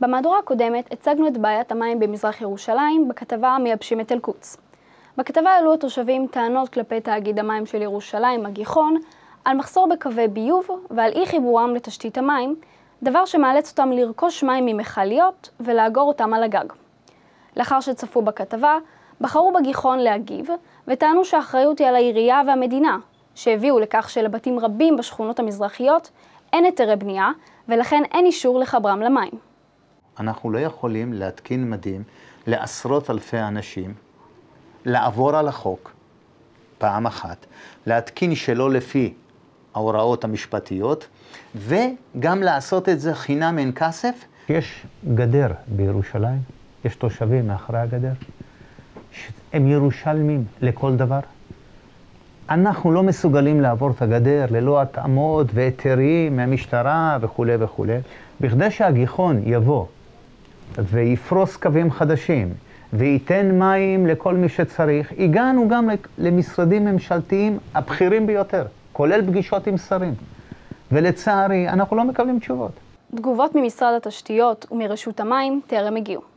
במהדורה הקודמת הצגנו את בעיית המים במזרח ירושלים בכתבה מייבשים את אל-קודס. בכתבה העלו התושבים טענות כלפי תאגיד המים של ירושלים, הגיחון, על מחסור בקווי ביוב ועל אי חיבורם לתשתית המים, דבר שמאלץ אותם לרכוש מים ממכליות ולאגור אותם על הגג. לאחר שצפו בכתבה, בחרו בגיחון להגיב, וטענו שהאחריות היא על העירייה והמדינה, שהביאו לכך שלבתים רבים בשכונות המזרחיות אין היתרי בנייה, ולכן אין אישור לחברם למים. אנחנו לא יכולים להתקין מדים לעשרות אלפי אנשים, לעבור על החוק פעם אחת, להתקין שלא לפי ההוראות המשפטיות, וגם לעשות את זה חינם אין כסף. יש גדר בירושלים, יש תושבים מאחורי הגדר, הם ירושלמים לכל דבר. אנחנו לא מסוגלים לעבור את הגדר ללא התאמות והיתרים מהמשטרה וכולי וכולי. בכדי שהגיחון יבוא ויפרוס קווים חדשים וייתן מים לכל מי שצריך, הגענו גם למשרדים ממשלתיים הבכירים ביותר, כולל פגישות עם שרים. ולצערי, אנחנו לא מקבלים תשובות. תגובות ממשרד התשתיות ומרשות המים טרם הגיעו.